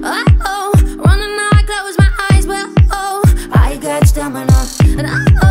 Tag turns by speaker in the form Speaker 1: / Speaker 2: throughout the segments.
Speaker 1: Oh, running now I close my eyes, well, oh, I got stamina, and oh.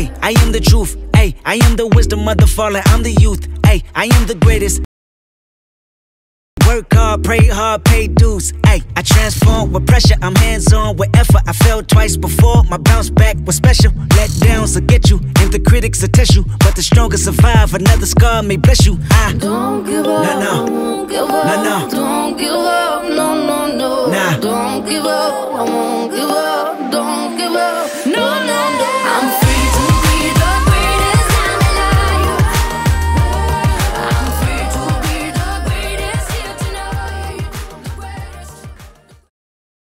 Speaker 2: Hey, I am the truth. Hey, I am the wisdom of the fallen. I'm the youth. Hey, I am the greatest. Work hard, pray hard, pay dues. Hey, I transform with pressure. I'm hands on with effort. I fell twice before. My bounce back was special. Let downs will get you, and the critics will test you. But the strongest survive. Another scar may bless you. I
Speaker 1: don't give up.
Speaker 2: Nah, no, no. Nah, no.
Speaker 1: Don't give up. No, no, no.
Speaker 2: Nah.
Speaker 1: Don't give up. I won't give up.